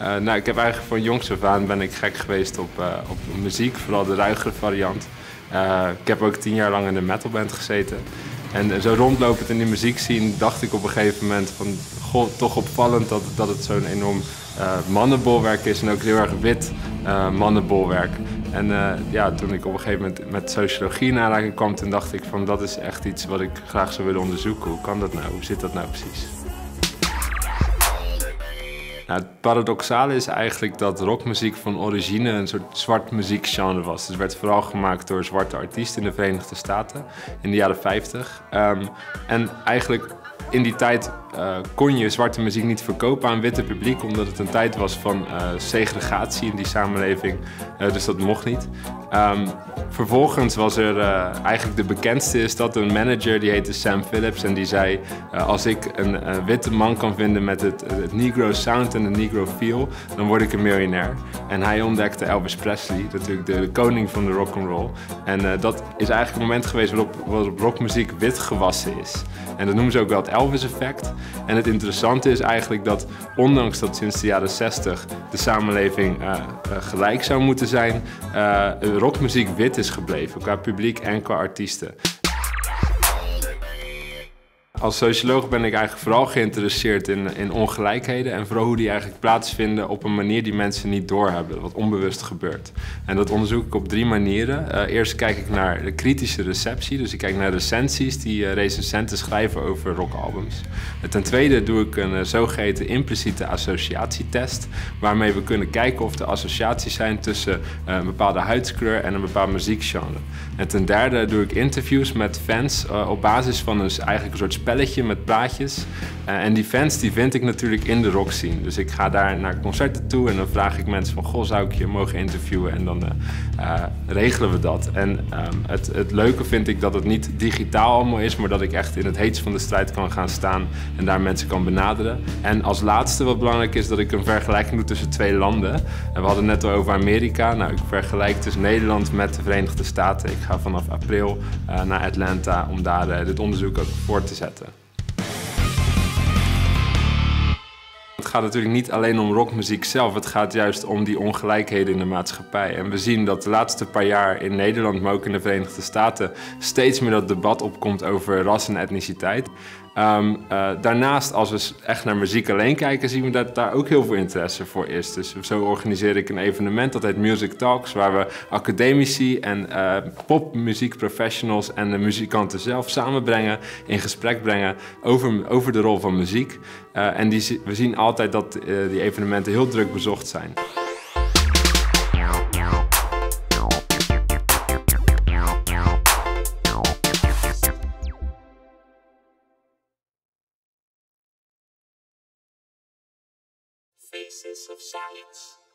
Uh, nou, ik heb eigenlijk van jongs af aan ben ik gek geweest op, uh, op muziek, vooral de ruigere variant. Uh, ik heb ook tien jaar lang in een metalband gezeten. En zo rondlopend in die muziek zien dacht ik op een gegeven moment van... Goh, toch opvallend dat, dat het zo'n enorm mannenbolwerk is en ook heel erg wit mannenbolwerk. En ja, toen ik op een gegeven moment met sociologie in aanraking kwam, toen dacht ik van dat is echt iets wat ik graag zou willen onderzoeken. Hoe kan dat nou? Hoe zit dat nou precies? Nou, het paradoxale is eigenlijk dat rockmuziek van origine een soort zwart muziekgenre was. Dus het werd vooral gemaakt door zwarte artiesten in de Verenigde Staten in de jaren 50. Um, en eigenlijk in die tijd uh, kon je zwarte muziek niet verkopen aan witte publiek, omdat het een tijd was van uh, segregatie in die samenleving. Uh, dus dat mocht niet. Um, vervolgens was er eigenlijk de bekendste is dat een manager, die heette Sam Phillips. En die zei, als ik een witte man kan vinden met het, het Negro sound en de Negro feel, dan word ik een miljonair. En hij ontdekte Elvis Presley, natuurlijk de, koning van de rock and roll. En dat is eigenlijk het moment geweest waarop, waarop rockmuziek wit gewassen is. En dat noemen ze ook wel het Elvis-effect. En het interessante is eigenlijk dat, ondanks dat sinds de jaren 60 de samenleving uh, gelijk zou moeten zijn, uh, rockmuziek wit is gebleven qua publiek en qua artiesten. Als socioloog ben ik eigenlijk vooral geïnteresseerd in, in ongelijkheden en vooral hoe die eigenlijk plaatsvinden op een manier die mensen niet doorhebben, wat onbewust gebeurt. En dat onderzoek ik op drie manieren. Uh, eerst kijk ik naar de kritische receptie, dus ik kijk naar recensies die uh, recensenten schrijven over rockalbums. En ten tweede doe ik een uh, zogeheten impliciete associatietest, waarmee we kunnen kijken of er associaties zijn tussen een bepaalde huidskleur en een bepaald muziekgenre. En ten derde doe ik interviews met fans op basis van een, eigenlijk een soort spelletje met plaatjes. Uh, en die fans die vind ik natuurlijk in de rock scene. Dus ik ga daar naar concerten toe en dan vraag ik mensen van... Goh, zou ik je mogen interviewen? En dan uh, uh, regelen we dat. En um, het, het leuke vind ik dat het niet digitaal allemaal is... maar dat ik echt in het heetst van de strijd kan gaan staan... en daar mensen kan benaderen. En als laatste wat belangrijk is dat ik een vergelijking doe tussen twee landen. En we hadden net al over Amerika. Nou, ik vergelijk dus Nederland met de Verenigde Staten. Ik ga vanaf april naar Atlanta om daar dit onderzoek ook voor te zetten. Gaat natuurlijk niet alleen om rockmuziek zelf, het gaat juist om die ongelijkheden in de maatschappij. En we zien dat de laatste paar jaar in Nederland, maar ook in de Verenigde Staten, steeds meer dat debat opkomt over ras en etniciteit. Um, uh, daarnaast, als we echt naar muziek alleen kijken, zien we dat daar ook heel veel interesse voor is. Dus zo organiseer ik een evenement, dat heet Music Talks, waar we academici en uh, popmuziekprofessionals en de muzikanten zelf samenbrengen, in gesprek brengen over, over de rol van muziek. Uh, en die, we zien altijd dat die evenementen heel druk bezocht zijn. Faces of Science.